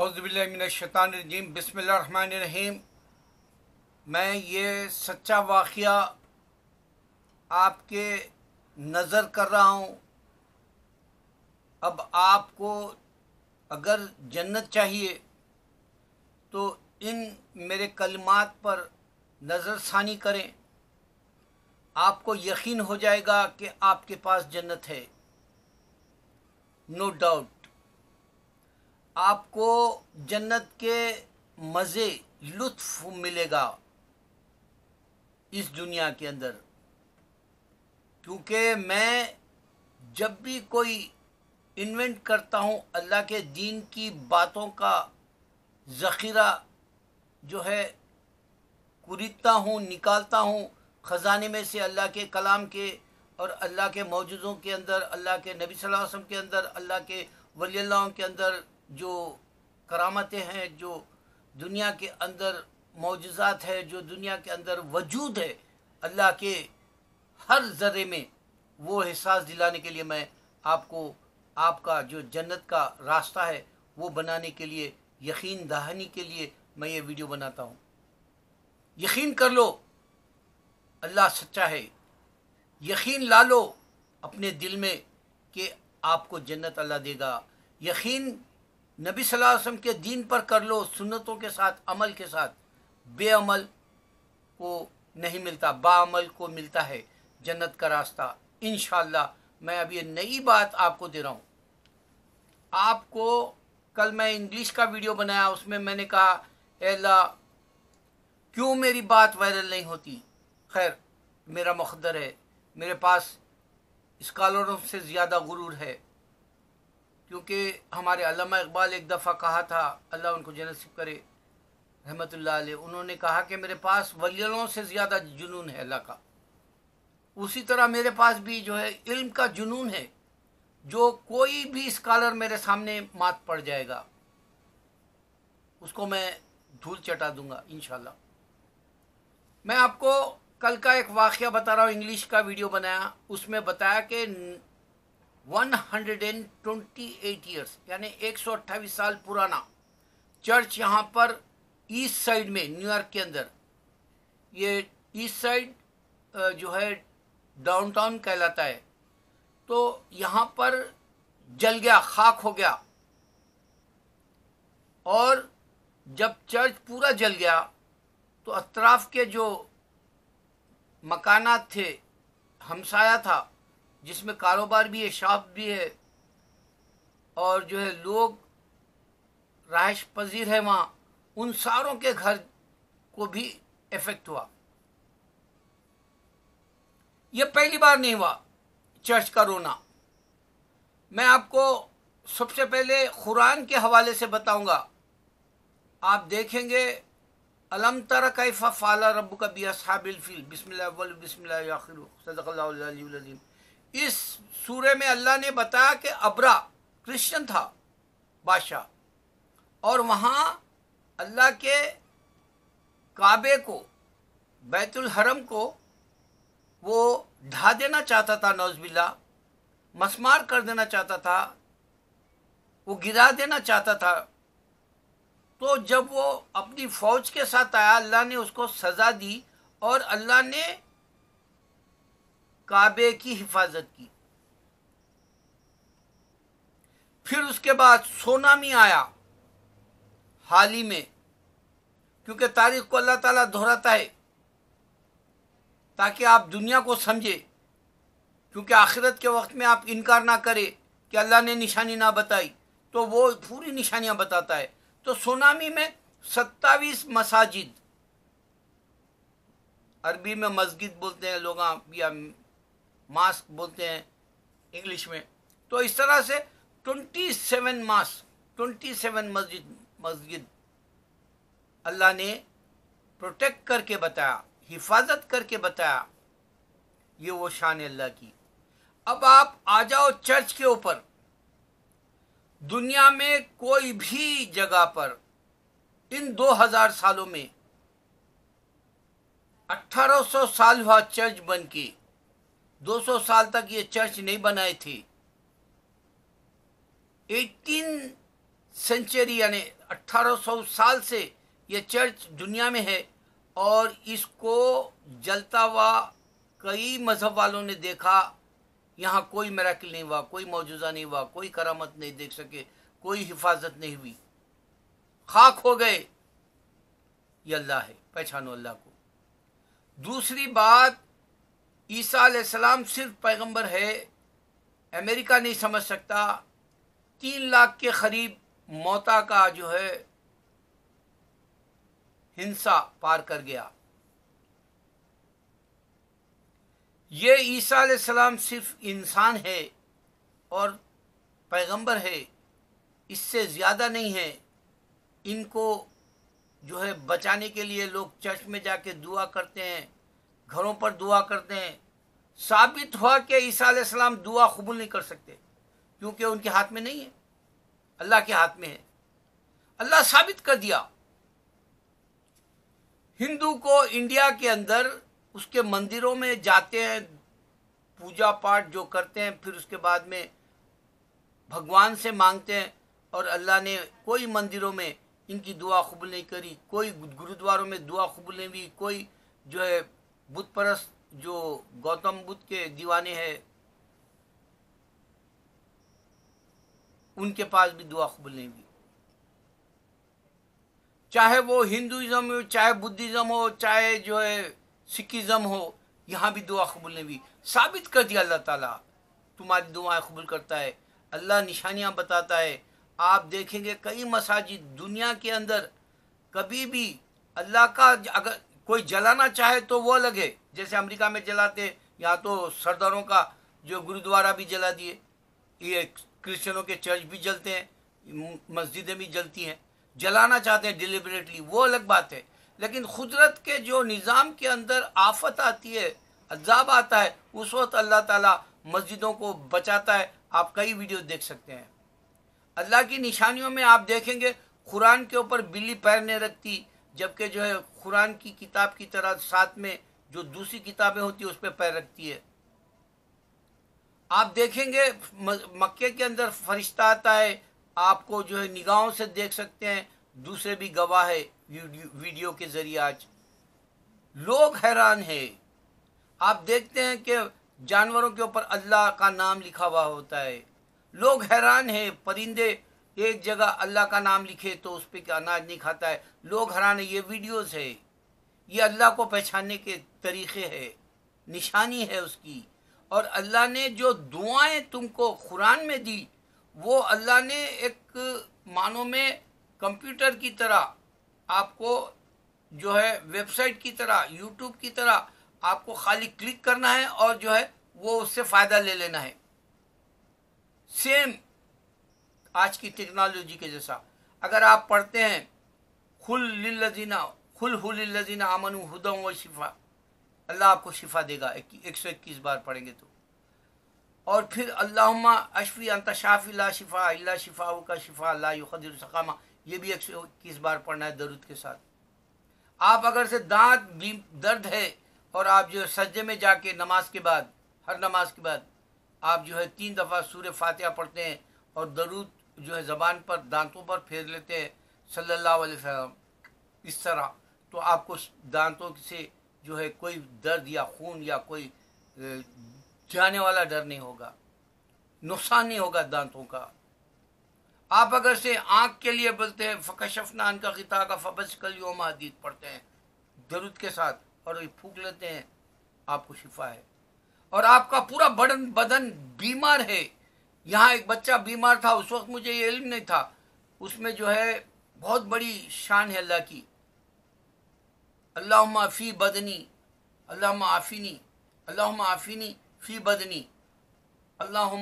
औज़बिल्लिमिनशैतानिर्रजीम बिस्मिल्लाहिर्रहमानिर्रहीम। मैं ये सच्चा वाक़ आपके नज़र कर रहा हूँ। अब आपको अगर जन्नत चाहिए तो इन मेरे कलमात पर नज़रसानी करें। आपको यकीन हो जाएगा कि आपके पास जन्नत है। No doubt. आपको जन्नत के मज़े, लुत्फ मिलेगा इस दुनिया के अंदर। क्योंकि मैं जब भी कोई इन्वेंट करता हूँ, अल्लाह के दीन की बातों का ज़ख़ीरा जो है, कुरीदता हूँ, निकालता हूँ, ख़जाने में से अल्लाह के कलाम के और अल्लाह के मौजूदों के अंदर, अल्लाह के नबी सल्लल्लाहु अलैहि वसल्लम के अंदर, अल्लाह के वली के अंदर जो करामतें हैं, जो दुनिया के अंदर मौजूज़ात है, जो दुनिया के अंदर वजूद है, अल्लाह के हर ज़रे में वो एहसास दिलाने के लिए मैं आपको, आपका जो जन्नत का रास्ता है, वो बनाने के लिए, यकीन दहानी के लिए मैं ये वीडियो बनाता हूँ। यकीन कर लो, अल्लाह सच्चा है। यकीन ला लो अपने दिल में कि आपको जन्नत अल्लाह देगा। यकीन नबी सल्लल्लाहु अलैहि वसल्लम के दीन पर कर लो, सुन्नतों के साथ, अमल के साथ। बेअमल को नहीं मिलता बामल को मिलता है जन्नत का रास्ता। इन मैं अब ये नई बात आपको दे रहा हूँ। आपको कल मैं इंग्लिश का वीडियो बनाया, उसमें मैंने कहा अल्लाह, क्यों मेरी बात वायरल नहीं होती? खैर, मेरा मुखदर है, मेरे पास स्कॉलरों से ज़्यादा गुरूर है। क्योंकि हमारे अल्लामा इकबाल एक दफ़ा कहा था, अल्लाह उनको जनसिब करे रहमत उन्होंने कहा कि मेरे पास वलियों से ज़्यादा जुनून है अल्लाह का। उसी तरह मेरे पास भी जो है इल्म का जुनून है। जो कोई भी स्कॉलर मेरे सामने मात पड़ जाएगा, उसको मैं धूल चटा दूँगा इन मैं आपको कल का एक वाक़ बता रहा हूँ, इंग्लिश का वीडियो बनाया। उसमें बताया कि 128 ईयर्स यानी 128 साल पुराना चर्च यहाँ पर ईस्ट साइड में न्यूयॉर्क के अंदर। ये ईस्ट साइड जो है डाउनटाउन कहलाता है। तो यहाँ पर जल गया, खाक हो गया। और जब चर्च पूरा जल गया तो अतराफ के जो मकानात थे, हमसाया था जिसमें कारोबार भी है, शॉप भी है, और जो है लोग राइश पजीर है वहाँ, उन सारों के घर को भी इफ़ेक्ट हुआ। यह पहली बार नहीं हुआ, चर्च का रोना। मैं आपको सबसे पहले कुरान के हवाले से बताऊँगा। आप देखेंगे, अलम तर कैफ़ा फ़ाला रब का बिया साबिल फिल। बिस्मिल्लाह बिस्मिल्लाह सदक़ल्लाज़ीम इस सूर्य में अल्लाह ने बताया कि अबरा क्रिश्चियन था, बादशाह। और वहाँ अल्लाह के काबे को, बैतुल हरम को वो ढा देना चाहता था, नौजबिल्ला। मसमार कर देना चाहता था, वो गिरा देना चाहता था। तो जब वो अपनी फौज के साथ आया, अल्लाह ने उसको सजा दी और अल्लाह ने काबे की हिफाजत की। फिर उसके बाद सोनामी आया हाल ही में, क्योंकि तारीख को अल्लाह ताला दोहराता है, ताकि आप दुनिया को समझे, क्योंकि आखिरत के वक्त में आप इनकार ना करें कि अल्लाह ने निशानी ना बताई तो वो पूरी निशानियाँ बताता है। तो सोनामी में सत्तावीस मसाजिद, अरबी में मस्जिद बोलते हैं लोग मास्क बोलते हैं, इंग्लिश में। तो इस तरह से twenty seven mosque twenty seven मस्जिद मस्जिद अल्लाह ने प्रोटेक्ट करके बताया, हिफाजत करके बताया, ये वो शान अल्लाह की। अब आप आ जाओ चर्च के ऊपर। दुनिया में कोई भी जगह पर इन 2000 सालों में 1800 साल हुआ चर्च बन के 200 साल तक ये चर्च नहीं बनाए थे। 18 सेंचुरी यानी 1800 साल से ये चर्च दुनिया में है और इसको जलता हुआ कई मज़हब वालों ने देखा। यहाँ कोई मेराकिल नहीं हुआ, कोई मौजूदा नहीं हुआ, कोई करामत नहीं देख सके, कोई हिफाजत नहीं हुई। खाक हो गए। ये अल्लाह है, पहचानो अल्लाह को। दूसरी बात ईसा सलाम सिर्फ़ पैगंबर है, अमेरिका नहीं समझ सकता। तीन लाख के करीब मौता का जो है, हिंसा पार कर गया। ये ईसा सलाम सिर्फ़ इंसान है और पैगंबर है, इससे ज़्यादा नहीं है। इनको जो है बचाने के लिए लोग चर्च में जाके दुआ करते हैं। घरों पर दुआ करते हैं। साबित हुआ कि ईसा सलाम दुआ कबूल नहीं कर सकते, क्योंकि उनके हाथ में नहीं है। अल्लाह के हाथ में है। अल्लाह साबित कर दिया। हिंदू को इंडिया के अंदर उसके मंदिरों में जाते हैं, पूजा पाठ जो करते हैं, फिर उसके बाद में भगवान से मांगते हैं और अल्लाह ने कोई मंदिरों में इनकी दुआ कबूल नहीं करी, कोई गुरुद्वारों में दुआ कबूल नहीं हुई, कोई जो है बुद्ध परस्त जो गौतम बुद्ध के दीवाने हैं, उनके पास भी दुआ कबूल नहीं हुई। चाहे वो हिंदुइज्म हो, चाहे बुद्धिज्म हो, चाहे जो है सिखिज्म हो, यहाँ भी दुआ कबूल नहीं हुई। साबित कर दिया अल्लाह ताला, तुम्हारी दुआएँ कबूल करता है, अल्लाह निशानियाँ बताता है। आप देखेंगे कई मसाजिद दुनिया के अंदर कभी भी अल्लाह का अगर कोई जलाना चाहे तो वो अलग है जैसे अमेरिका में जलाते यहाँ तो सरदारों का जो गुरुद्वारा भी जला दिए। ये क्रिश्चियनों के चर्च भी जलते हैं, मस्जिदें भी जलती हैं। जलाना चाहते हैं डिलिबरेटली वो अलग बात है। लेकिन कुदरत के जो निज़ाम के अंदर आफत आती है, अजाब आता है, उस वक्त अल्लाह ताला मस्जिदों को बचाता है। आप कई वीडियो देख सकते हैं। अल्लाह की निशानियों में आप देखेंगे, कुरान के ऊपर बिल्ली पैर नहीं रखती जबकि जो है, कुरान की किताब की तरह साथ में जो दूसरी किताबें होती है, उस पर पैर रखती है। आप देखेंगे मक्के के अंदर फरिश्ता आता है, आपको जो है, निगाहों से देख सकते हैं। दूसरे भी गवाह है वीडियो के ज़रिए आज। लोग हैरान है। आप देखते हैं कि जानवरों के ऊपर अल्लाह का नाम लिखा हुआ होता है। लोग हैरान हैं, परिंदे एक जगह अल्लाह का नाम लिखे तो उस पर अनाज नहीं खाता है? लोग हराने ये वीडियोस है। ये अल्लाह को पहचानने के तरीके है, निशानी है उसकी। और अल्लाह ने जो दुआएँ तुमको कुरान में दी, वो अल्लाह ने एक मानो में कंप्यूटर की तरह आपको जो है, वेबसाइट की तरह, यूट्यूब की तरह आपको खाली क्लिक करना है और जो है, वो उससे फ़ायदा ले लेना है। सेम आज की टेक्नोलॉजी के जैसा। अगर आप पढ़ते हैं, खुल लिल्लजीना, खुल हुल्लजीना अमन हुदम व शिफा। अल्लाह आपको शिफा देगा। एक सौ इक्कीस बार पढ़ेंगे तो। और फिर अल्लाह अशफी अंत शाफी ला शिफा अल्ला शिफा का शिफा अल्लाह ये भी एक सौ इक्कीस बार पढ़ना है दरुद के साथ। आप अगर से दांत दर्द है और आप जो है सज्जे में जाके नमाज़ के बाद, हर नमाज़ के बाद आप जो है तीन दफ़ा सूर्य फातिहा पढ़ते हैं और दरूद जो है ज़बान पर, दांतों पर फेर लेते हैं, सल्लल्लाहु अलैहि वसल्लम। इस तरह तो आपको दांतों से जो है कोई दर्द या खून या कोई जाने वाला डर नहीं होगा। नुकसान नहीं होगा दांतों का। आप अगर से आँख के लिए बोलते हैं फ़कशफनान का खिता का फबस कल योम हदीद पढ़ते हैं, दरुद के साथ, और फूक लेते हैं, आपको शिफा है। और आपका पूरा बदन बदन बीमार है। यहाँ एक बच्चा बीमार था, उस वक्त मुझे ये इल्म नहीं था। उसमें जो है, बहुत बड़ी शान है अल्लाह की। अल्लाह फ़ी बदनी अल्लाह आफिनी अल्लाह आफिनी फ़ी बदनी अल्लाह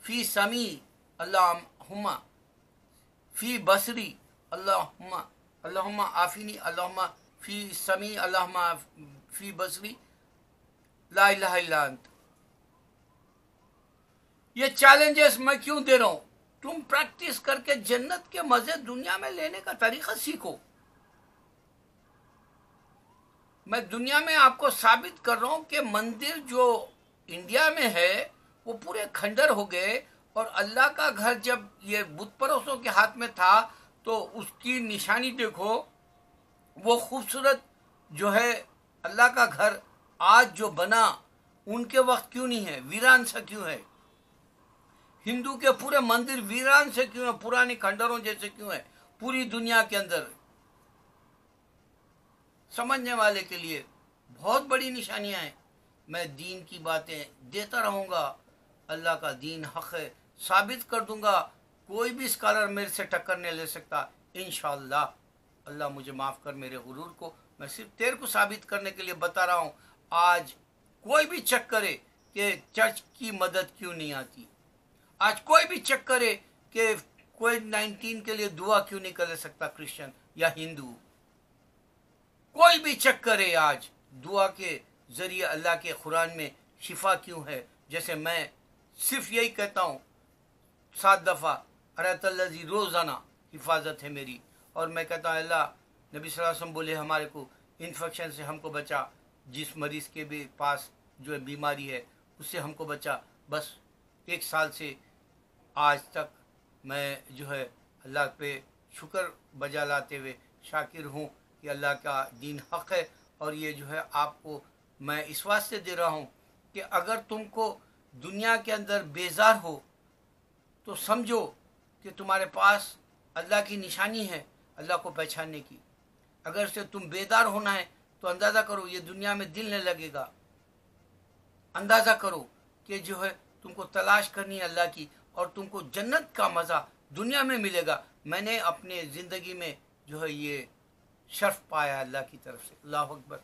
फ़ी समी अल्लाह फ़ी बसरी अल्लाह अल्लाह आफिनी अल्लाह फ़ी समी अल्लाह फ़ी बसरी। ला ये चैलेंजेस मैं क्यों दे रहा हूँ? तुम प्रैक्टिस करके जन्नत के मज़े दुनिया में लेने का तरीका सीखो। मैं दुनिया में आपको साबित कर रहा हूँ कि मंदिर जो इंडिया में है, वो पूरे खंडर हो गए और अल्लाह का घर जब ये बुत परोसों के हाथ में था तो उसकी निशानी देखो, वो खूबसूरत जो है अल्लाह का घर आज जो बना, उनके वक्त क्यों नहीं है? वीरान सा क्यों है? हिंदू के पूरे मंदिर वीरान से क्यों है? पुराने खंडरों जैसे क्यों है? पूरी दुनिया के अंदर समझने वाले के लिए बहुत बड़ी निशानियाँ हैं। मैं दीन की बातें देता रहूँगा। अल्लाह का दीन हक है। साबित कर दूँगा। कोई भी स्कॉलर मेरे से टक्कर नहीं ले सकता। इन अल्लाह मुझे माफ़ कर मेरे गुरूर को। मैं सिर्फ़ तेरे को साबित करने के लिए बता रहा हूँ। आज कोई भी चेक करे कि चर्च की मदद क्यों नहीं आती? आज कोई भी चेक करे कि कोविड नाइन्टीन के लिए दुआ क्यों नहीं कर सकता क्रिश्चियन या हिंदू? कोई भी चेक करे आज दुआ के ज़रिए अल्लाह के कुरान में शिफा क्यों है? जैसे मैं सिर्फ़ यही कहता हूँ, सात दफ़ा अरतल्लजी रोज़ाना हिफाजत है मेरी। और मैं कहता हूँ, अल्लाह नबी वसल्लम बोले, हमारे को इन्फेक्शन से हमको बचा, जिस मरीज़ के भी पास जो बीमारी है, उससे हमको बचा, बस एक साल से आज तक मैं जो है अल्लाह पे शुक्र बजा लाते हुए शाकिर हूँ कि अल्लाह का दीन हक है और ये जो है आपको मैं इस वास्ते दे रहा हूँ कि अगर तुमको दुनिया के अंदर बेजार हो तो समझो कि तुम्हारे पास अल्लाह की निशानी है, अल्लाह को पहचानने की। अगर से तुम बेदार होना है तो अंदाज़ा करो ये दुनिया में दिल नहीं लगेगा। अंदाज़ा करो कि जो है तुमको तलाश करनी है अल्लाह की और तुमको जन्नत का मज़ा दुनिया में मिलेगा। मैंने अपने ज़िंदगी में जो है ये शर्फ पाया अल्लाह की तरफ़ से। अल्लाह अकबर।